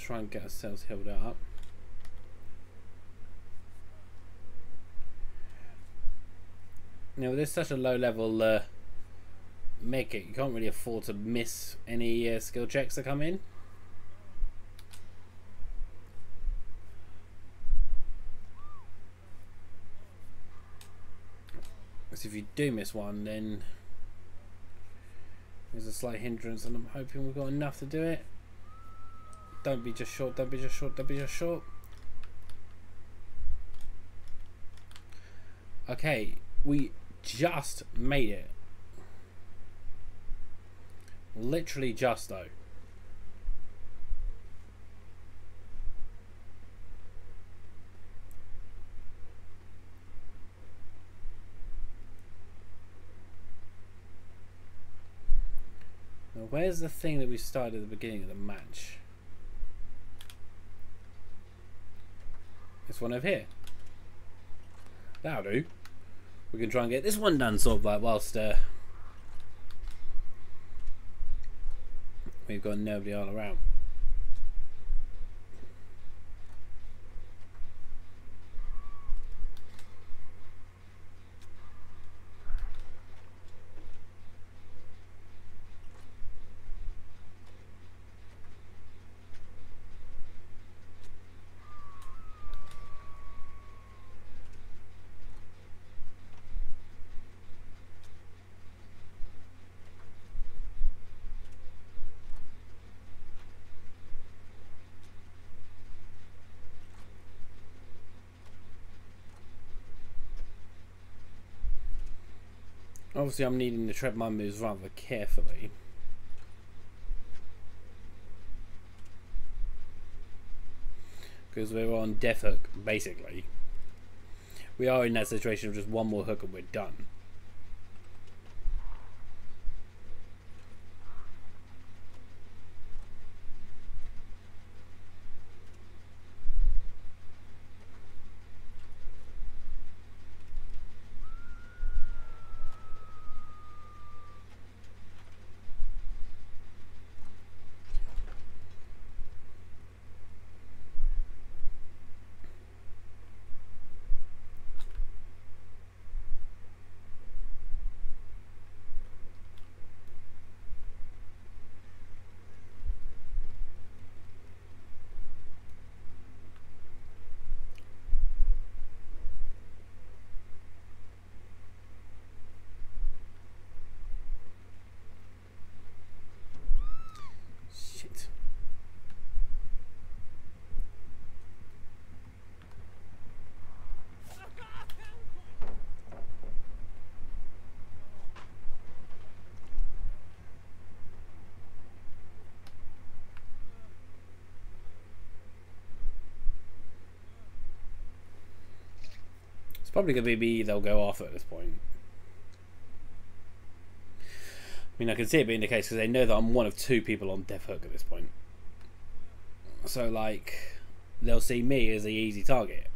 Try and get ourselves healed up. Now with this such a low level uh, make it, you can't really afford to miss any uh, skill checks that come in. Because if you do miss one, then there's a slight hindrance, and I'm hoping we've got enough to do it. Don't be just short, don't be just short, don't be just short. Okay, we just made it. Literally just though. Where's the thing that we started at the beginning of the match? This one over here. That'll do. We can try and get this one done sort of like whilst uh, we've got nobody all around. Obviously, I'm needing to tread my moves rather carefully. Because we're on death hook, basically. We are in that situation of just one more hook and we're done. Shit. It's probably going to be me they'll go off at this point. I mean, I can see it being the case because they know that I'm one of two people on Death Hook at this point. So, like, they'll see me as the easy target.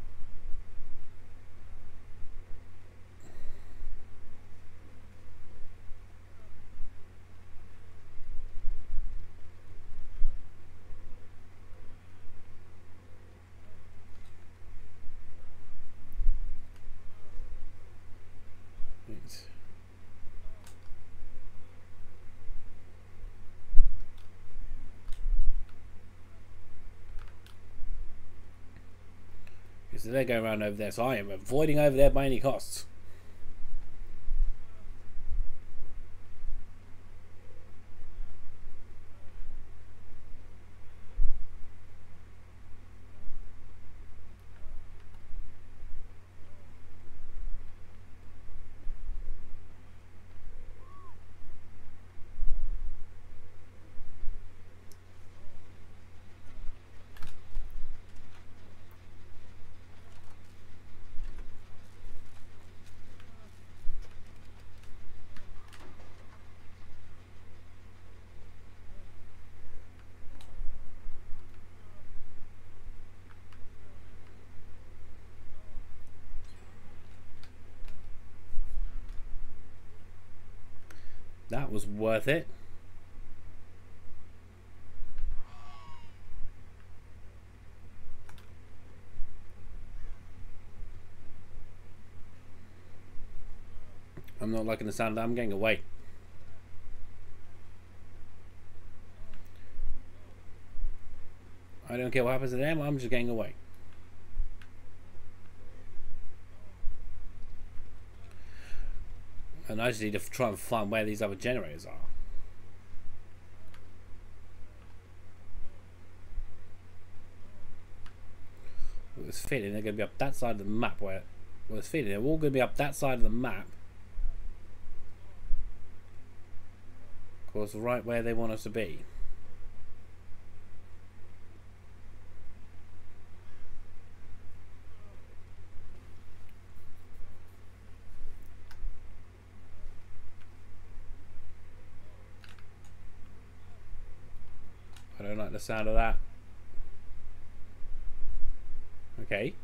They're going around over there, so I am avoiding over there by any costs. That was worth it. I'm not liking the sound. I'm getting away. I don't care what happens to them. I'm just getting away. And I just need to try and find where these other generators are. With this feeling they're going to be up that side of the map where... Well, this feeling they're all going to be up that side of the map. Of course, right where they want us to be. Like the sound of that. Okay.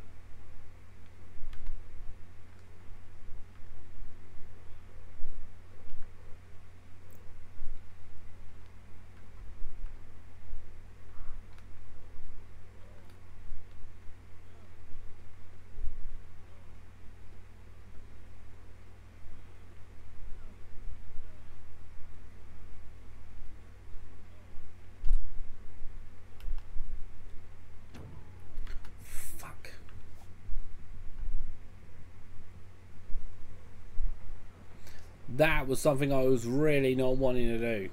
That was something I was really not wanting to do.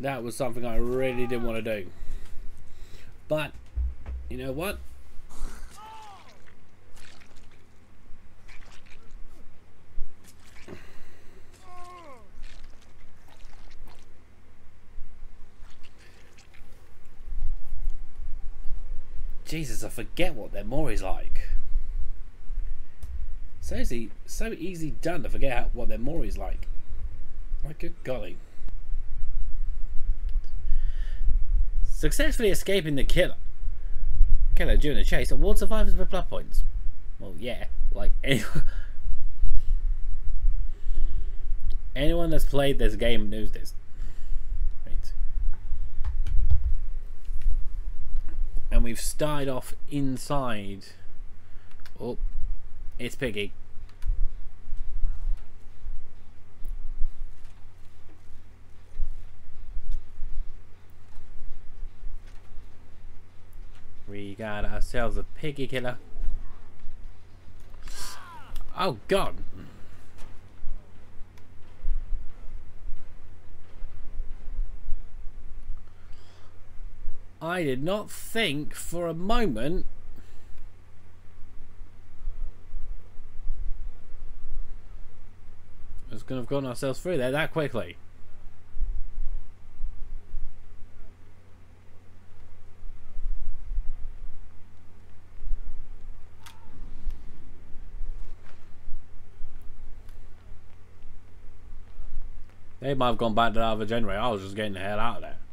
That was something I really didn't want to do. But, you know what? Jesus, I forget what their Mori's like. So easy, so easy done to forget what their Mori's like. My good golly. Successfully escaping the killer. Killer during the chase award survivors with blood points. Well, yeah, like anyone, anyone that's played this game knows this. Right. And we've started off inside. Oh, it's Piggy. We got ourselves a piggy killer. Oh god. I did not think for a moment I was going to have gotten ourselves through there that quickly. They might have gone back to the other generator. I was just getting the hell out of there.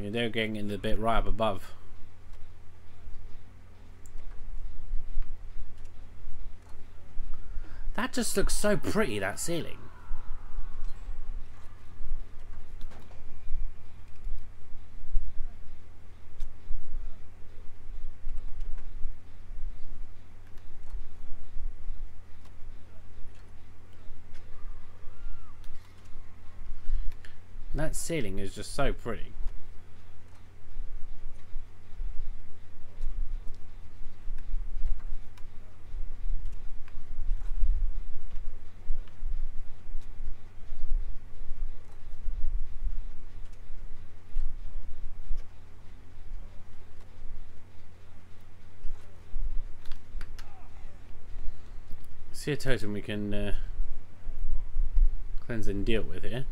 Yeah, they're getting in the bit right up above. That just looks so pretty, that ceiling. That ceiling is just so pretty. See a totem we can uh, cleanse and deal with here.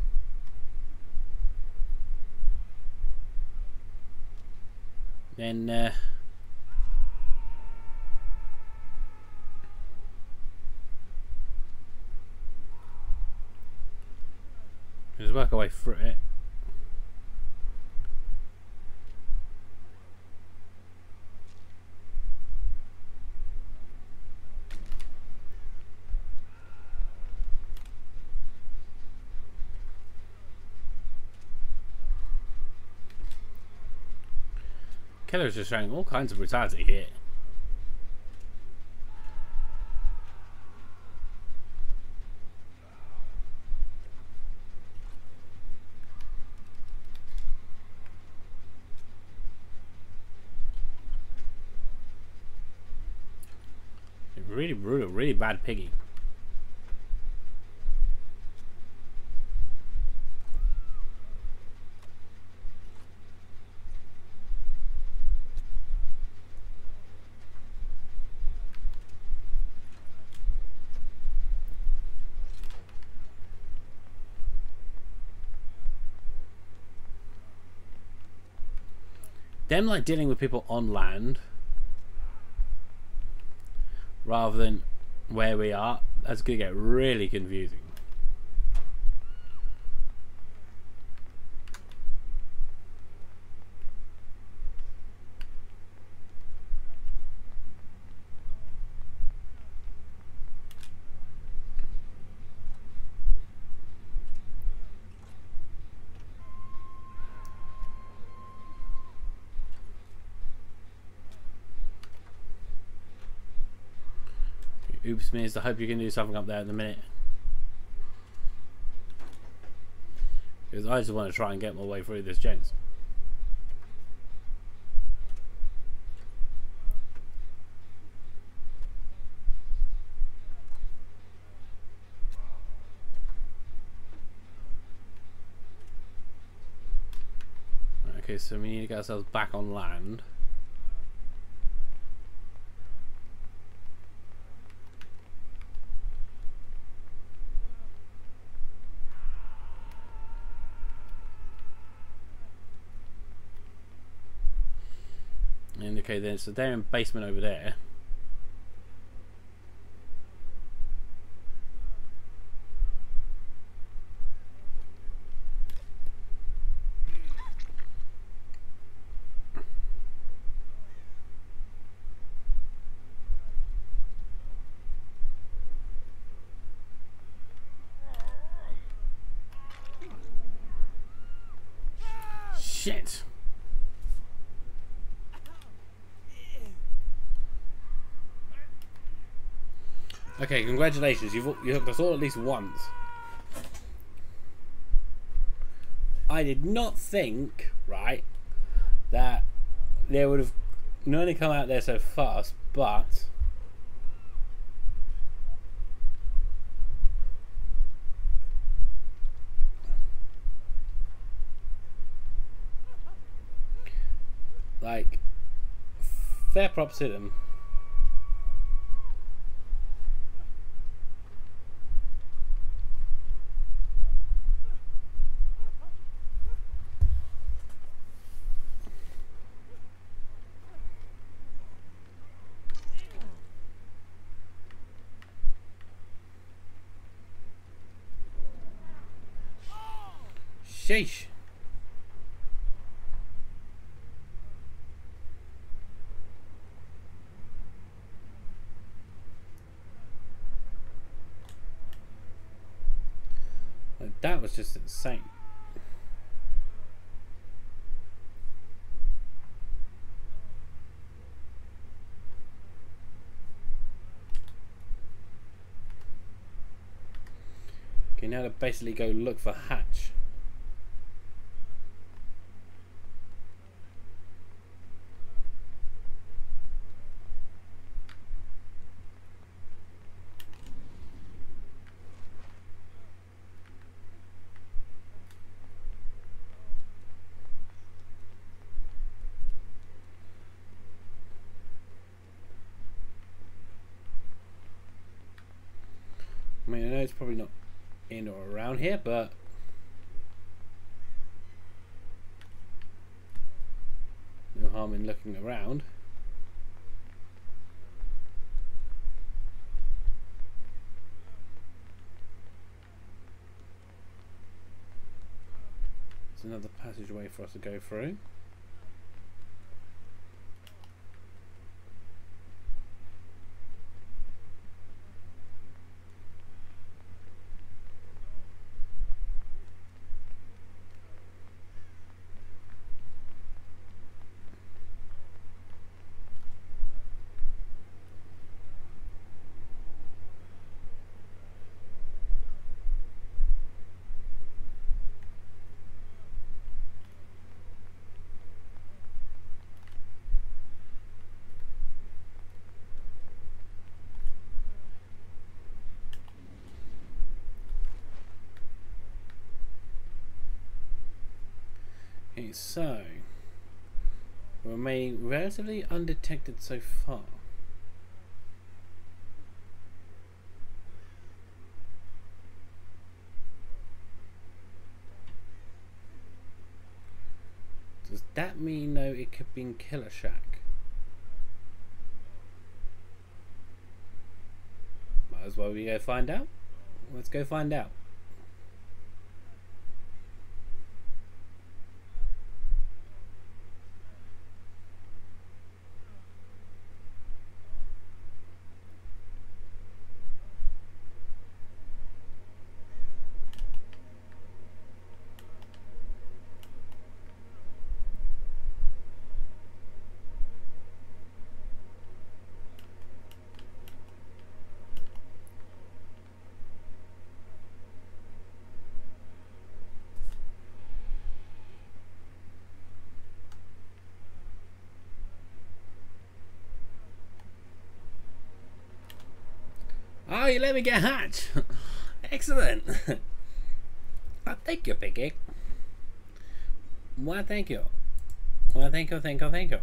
Then uh, just work our way through it. Killer's just showing all kinds of brutality here. Really brutal, really bad piggy. Them like dealing with people on land rather than where we are that's gonna get really confusing Oops, Miz. I hope you can do something up there in a minute. Because I just want to try and get my way through this, gents. Okay, so we need to get ourselves back on land. Okay, then so they're in basement over there. Shit. Okay, congratulations. You've you hooked us all at least once. I did not think, right, that they would have not only come out there so fast, but like fair props to them. Like, that was just insane. Okay, now to basically go look for Hatch. I mean, I know it's probably not in or around here, but no harm in looking around. There's another passageway for us to go through. Okay, so remain relatively undetected so far. Does that mean though it could be in Killer Shack? Might as well we go find out. Let's go find out. Let me get hatch. Excellent. oh, thank you, Piggy. Why, thank you. Well, thank you, thank you, thank you.